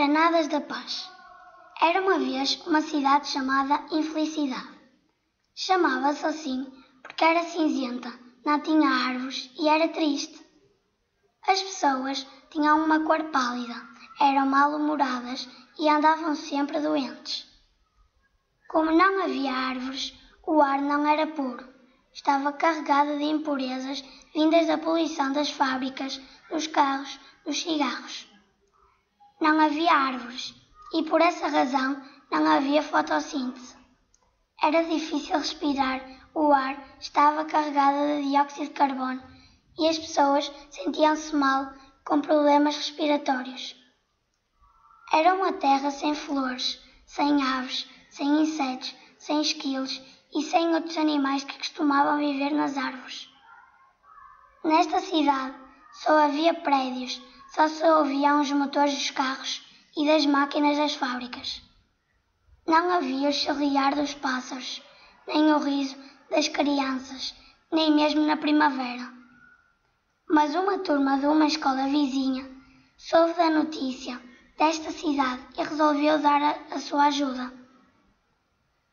Granadas da Paz. Era uma vez uma cidade chamada Infelicidade. Chamava-se assim porque era cinzenta, não tinha árvores e era triste. As pessoas tinham uma cor pálida, eram mal-humoradas e andavam sempre doentes. Como não havia árvores, o ar não era puro. Estava carregado de impurezas vindas da poluição das fábricas, dos carros, dos cigarros. Não havia árvores e por essa razão não havia fotossíntese. Era difícil respirar, o ar estava carregado de dióxido de carbono e as pessoas sentiam-se mal com problemas respiratórios. Era uma terra sem flores, sem aves, sem insetos, sem esquilos e sem outros animais que costumavam viver nas árvores. Nesta cidade só havia prédios, só se ouviam os motores dos carros e das máquinas das fábricas. Não havia o chorrear dos pássaros, nem o riso das crianças, nem mesmo na primavera. Mas uma turma de uma escola vizinha soube da notícia desta cidade e resolveu dar a, a sua ajuda.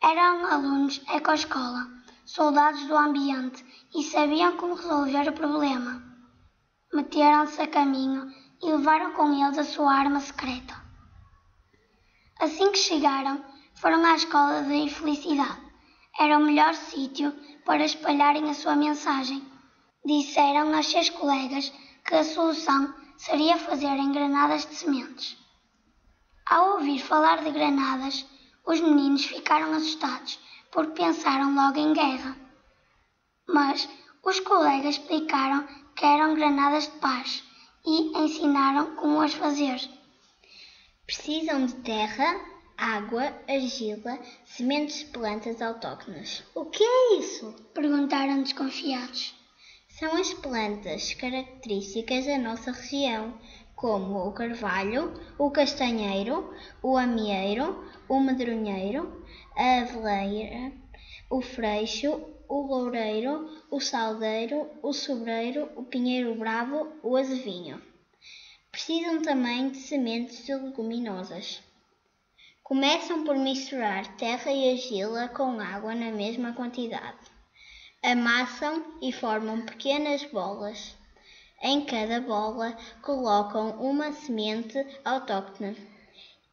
Eram alunos ecoescola, soldados do ambiente e sabiam como resolver o problema. Meteram-se a caminho e levaram com eles a sua arma secreta. Assim que chegaram, foram à escola da infelicidade. Era o melhor sítio para espalharem a sua mensagem. Disseram aos seus colegas que a solução seria fazerem granadas de sementes. Ao ouvir falar de granadas, os meninos ficaram assustados porque pensaram logo em guerra. Mas os colegas explicaram que eram granadas de paz e ensinaram como as fazer. Precisam de terra, água, argila, sementes de plantas autóctones. O que é isso? Perguntaram desconfiados. São as plantas características da nossa região, como o carvalho, o castanheiro, o amieiro, o medronheiro, a aveleira, o freixo, o loureiro, o saldeiro, o sobreiro, o pinheiro bravo, o azevinho. Precisam também de sementes de leguminosas. Começam por misturar terra e argila com água na mesma quantidade. Amassam e formam pequenas bolas. Em cada bola colocam uma semente autóctone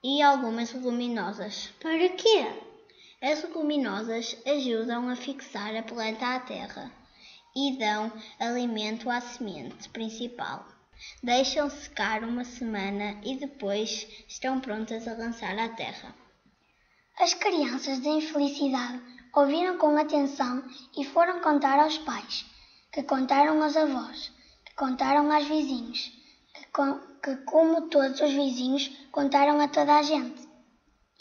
e algumas leguminosas. Para quê? As leguminosas ajudam a fixar a planta à terra e dão alimento à semente principal. Deixam secar uma semana e depois estão prontas a lançar à terra. As crianças da infelicidade ouviram com atenção e foram contar aos pais, que contaram aos avós, que contaram aos vizinhos, que, com, que como todos os vizinhos contaram a toda a gente.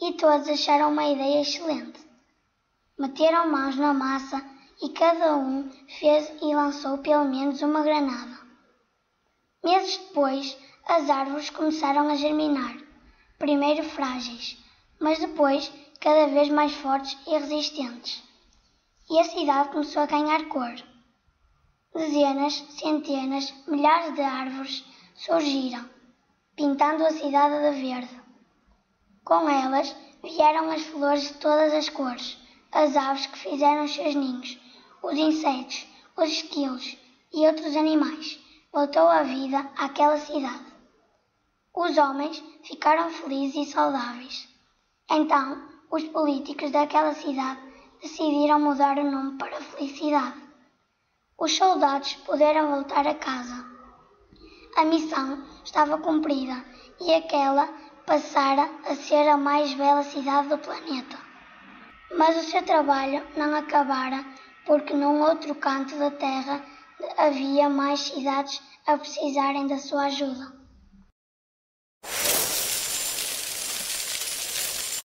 E todos acharam uma ideia excelente. Meteram mãos na massa e cada um fez e lançou pelo menos uma granada. Meses depois, as árvores começaram a germinar, primeiro frágeis, mas depois cada vez mais fortes e resistentes. E a cidade começou a ganhar cor. Dezenas, centenas, milhares de árvores surgiram, pintando a cidade de verde. Com elas vieram as flores de todas as cores, as aves que fizeram os seus ninhos, os insetos, os esquilos e outros animais. Voltou a vida àquela cidade. Os homens ficaram felizes e saudáveis. Então, os políticos daquela cidade decidiram mudar o nome para Felicidade. Os soldados puderam voltar a casa. A missão estava cumprida e aquela passara a ser a mais bela cidade do planeta. Mas o seu trabalho não acabara porque num outro canto da Terra havia mais cidades a precisarem da sua ajuda.